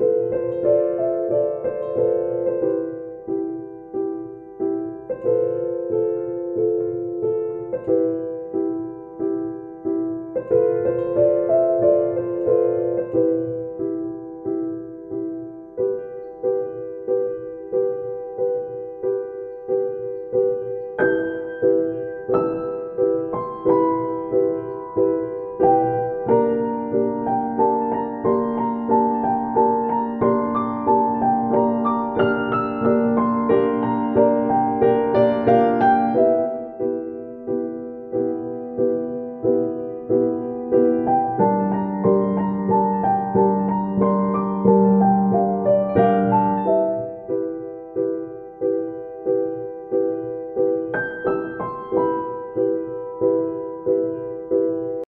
Música